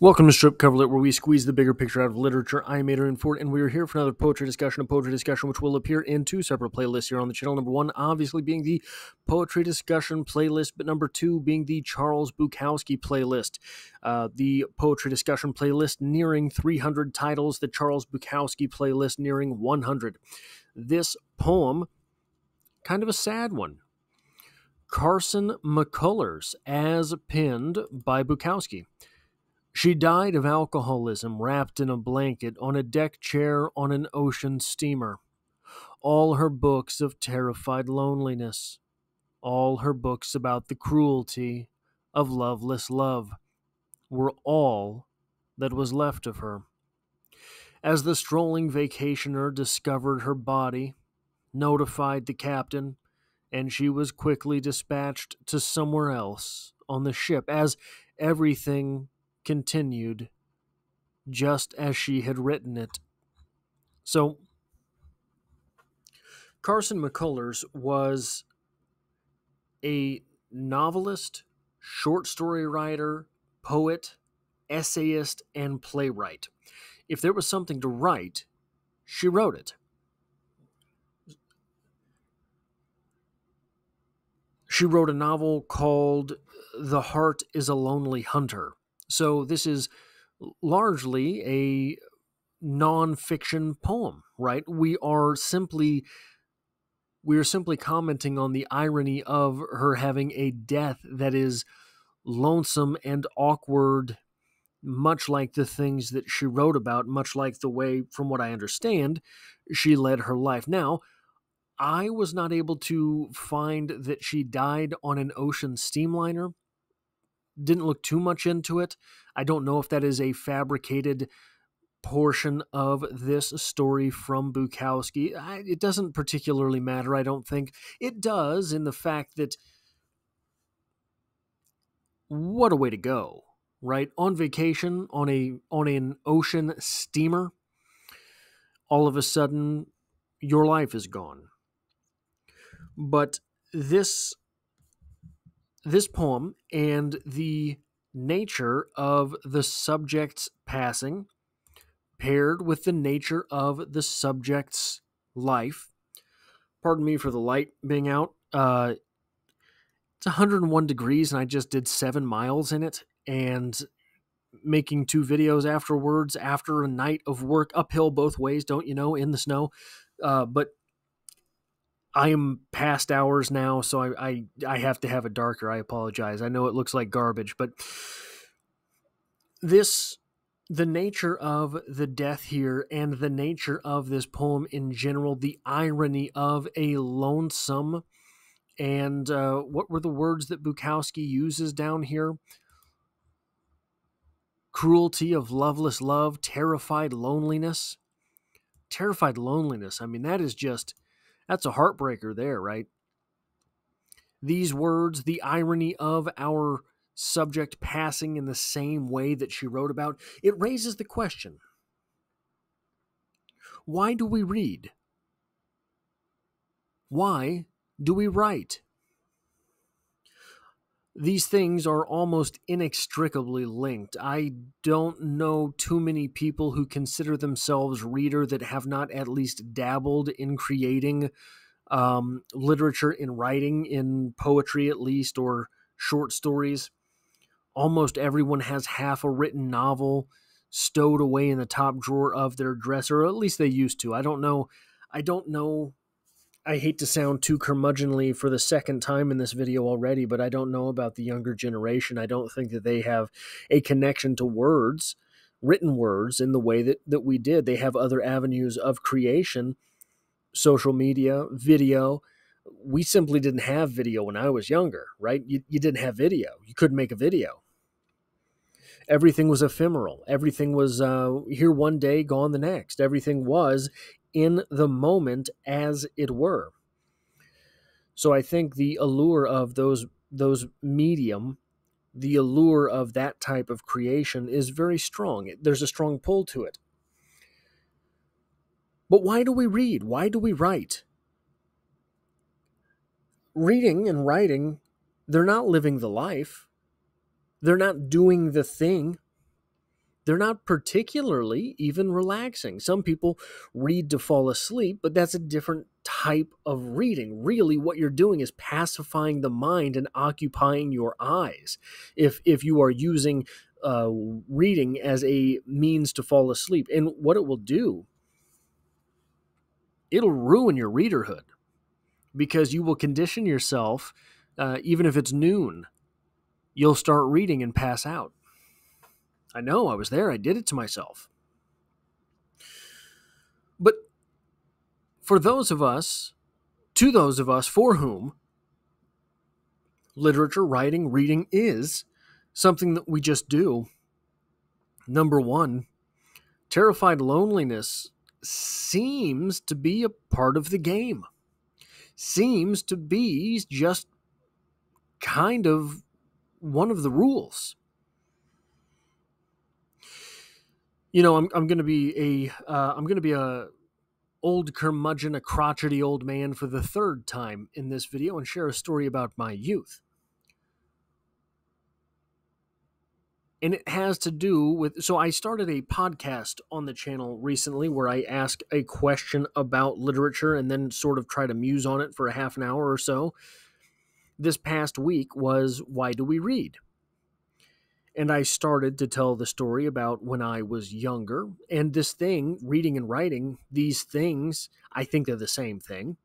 Welcome to Stripped Cover Lit, where we squeeze the bigger picture out of literature. I'm Adrian Fort, and we are here for another poetry discussion, a poetry discussion which will appear in two separate playlists here on the channel. Number one, obviously, being the poetry discussion playlist, but number two, being the Charles Bukowski playlist. Uh, the poetry discussion playlist nearing 300 titles, the Charles Bukowski playlist nearing 100. This poem, kind of a sad one. Carson McCullers, as penned by Bukowski. She died of alcoholism wrapped in a blanket on a deck chair on an ocean steamer. All her books of terrified loneliness. All her books about the cruelty of loveless love were all that was left of her. As the strolling vacationer discovered her body, notified the captain, and she was quickly dispatched to somewhere else on the ship as everything continued just as she had written it. So, Carson McCullers was a novelist, short story writer, poet, essayist, and playwright. If there was something to write, she wrote it. She wrote a novel called The Heart is a Lonely Hunter. So this is largely a nonfiction poem, right? We are simply we are simply commenting on the irony of her having a death that is lonesome and awkward, much like the things that she wrote about, much like the way, from what I understand, she led her life. Now, I was not able to find that she died on an ocean steamliner didn't look too much into it. I don't know if that is a fabricated portion of this story from Bukowski. I, it doesn't particularly matter, I don't think. It does in the fact that what a way to go, right? On vacation on a on an ocean steamer, all of a sudden your life is gone. But this this poem and the nature of the subject's passing, paired with the nature of the subject's life. Pardon me for the light being out. Uh, it's 101 degrees, and I just did seven miles in it, and making two videos afterwards after a night of work uphill both ways, don't you know, in the snow. Uh, but I am past hours now, so I, I I have to have it darker. I apologize. I know it looks like garbage, but this the nature of the death here and the nature of this poem in general, the irony of a lonesome and uh, what were the words that Bukowski uses down here? Cruelty of loveless love, terrified loneliness. Terrified loneliness. I mean, that is just that's a heartbreaker there, right? These words, the irony of our subject passing in the same way that she wrote about, it raises the question why do we read? Why do we write? These things are almost inextricably linked. I don't know too many people who consider themselves reader that have not at least dabbled in creating um, literature in writing, in poetry at least, or short stories. Almost everyone has half a written novel stowed away in the top drawer of their dresser, or at least they used to. I don't know. I don't know I hate to sound too curmudgeonly for the second time in this video already, but I don't know about the younger generation. I don't think that they have a connection to words, written words, in the way that, that we did. They have other avenues of creation, social media, video. We simply didn't have video when I was younger, right? You, you didn't have video. You couldn't make a video. Everything was ephemeral. Everything was uh, here one day, gone the next. Everything was in the moment as it were. So I think the allure of those those medium, the allure of that type of creation is very strong. There's a strong pull to it. But why do we read? Why do we write? Reading and writing, they're not living the life. They're not doing the thing. They're not particularly even relaxing. Some people read to fall asleep, but that's a different type of reading. Really, what you're doing is pacifying the mind and occupying your eyes. If if you are using uh, reading as a means to fall asleep, and what it will do, it'll ruin your readerhood because you will condition yourself, uh, even if it's noon, you'll start reading and pass out. I know, I was there, I did it to myself. But for those of us, to those of us for whom literature, writing, reading is something that we just do, number one, terrified loneliness seems to be a part of the game. Seems to be just kind of one of the rules. You know, I'm I'm going to be a uh, I'm to be a old curmudgeon, a crotchety old man for the third time in this video and share a story about my youth. And it has to do with so I started a podcast on the channel recently where I ask a question about literature and then sort of try to muse on it for a half an hour or so. This past week was why do we read? And I started to tell the story about when I was younger. And this thing, reading and writing, these things, I think they're the same thing,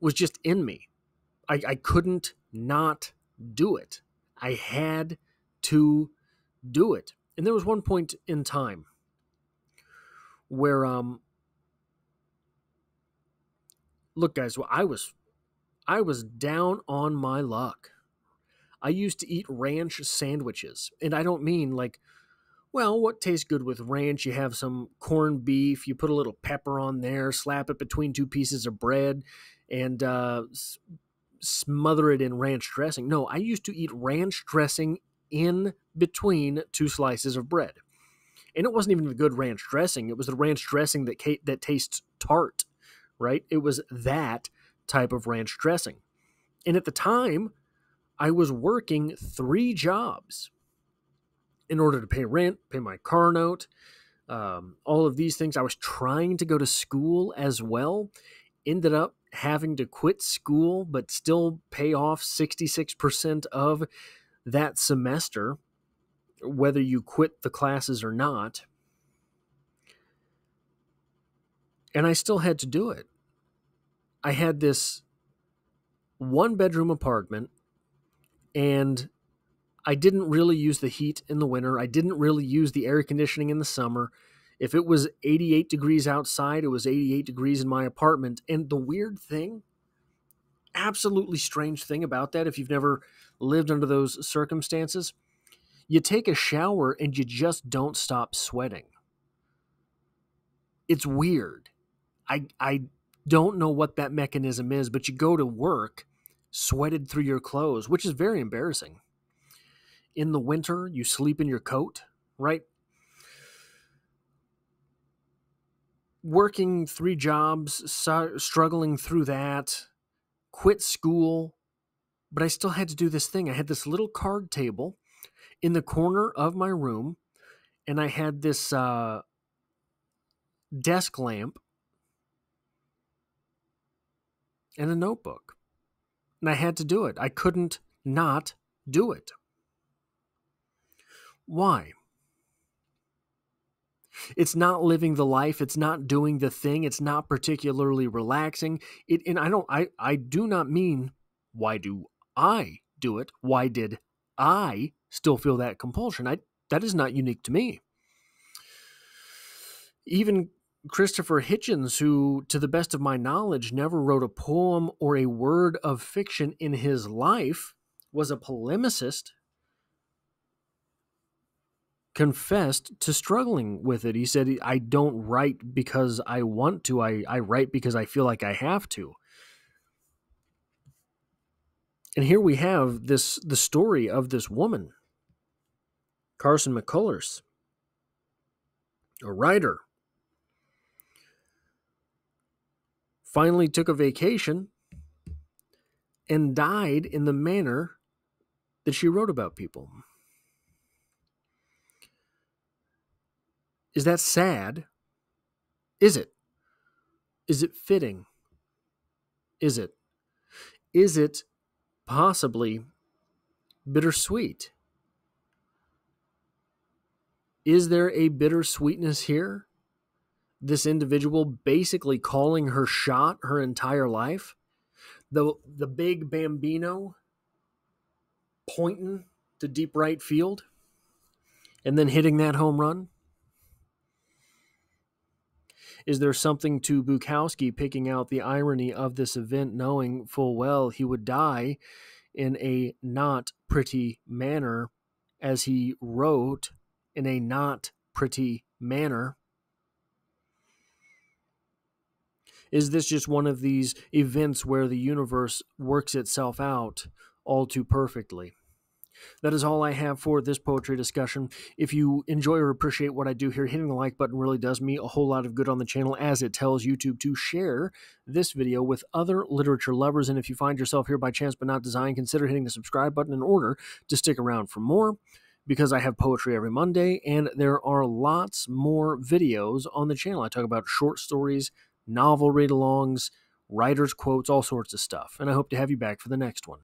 was just in me. I, I couldn't not do it. I had to do it. And there was one point in time where, um, look, guys, well, I was, I was down on my luck. I used to eat ranch sandwiches. And I don't mean like, well, what tastes good with ranch? You have some corned beef, you put a little pepper on there, slap it between two pieces of bread, and uh, smother it in ranch dressing. No, I used to eat ranch dressing in between two slices of bread. And it wasn't even the good ranch dressing, it was the ranch dressing that, that tastes tart, right? It was that type of ranch dressing. And at the time, I was working three jobs in order to pay rent, pay my car note, um, all of these things. I was trying to go to school as well. Ended up having to quit school, but still pay off 66% of that semester, whether you quit the classes or not. And I still had to do it. I had this one bedroom apartment and I didn't really use the heat in the winter. I didn't really use the air conditioning in the summer. If it was 88 degrees outside, it was 88 degrees in my apartment. And the weird thing, absolutely strange thing about that, if you've never lived under those circumstances, you take a shower and you just don't stop sweating. It's weird. I, I don't know what that mechanism is, but you go to work sweated through your clothes, which is very embarrassing. In the winter, you sleep in your coat, right? Working three jobs, struggling through that, quit school, but I still had to do this thing. I had this little card table in the corner of my room, and I had this uh, desk lamp and a notebook and I had to do it. I couldn't not do it. Why? It's not living the life, it's not doing the thing, it's not particularly relaxing. It and I don't I I do not mean why do I do it? Why did I still feel that compulsion? I that is not unique to me. Even Christopher Hitchens, who, to the best of my knowledge, never wrote a poem or a word of fiction in his life, was a polemicist, confessed to struggling with it. He said, I don't write because I want to, I, I write because I feel like I have to. And here we have this the story of this woman, Carson McCullers, a writer finally took a vacation and died in the manner that she wrote about people. Is that sad? Is it? Is it fitting? Is it? Is it possibly bittersweet? Is there a bittersweetness here? This individual basically calling her shot her entire life? The the big bambino pointing to deep right field and then hitting that home run? Is there something to Bukowski picking out the irony of this event, knowing full well he would die in a not pretty manner, as he wrote in a not pretty manner? Is this just one of these events where the universe works itself out all too perfectly? That is all I have for this poetry discussion. If you enjoy or appreciate what I do here, hitting the like button really does me a whole lot of good on the channel as it tells YouTube to share this video with other literature lovers. And if you find yourself here by chance but not design, consider hitting the subscribe button in order to stick around for more because I have poetry every Monday and there are lots more videos on the channel. I talk about short stories, novel read alongs, writer's quotes, all sorts of stuff. And I hope to have you back for the next one.